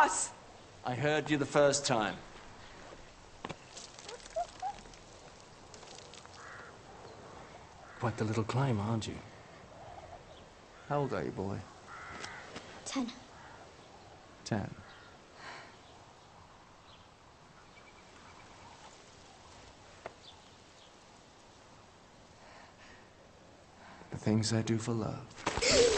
boss! I heard you the first time. Quite the little climb, aren't you? How old are you, boy? Ten. Ten. The things I do for love.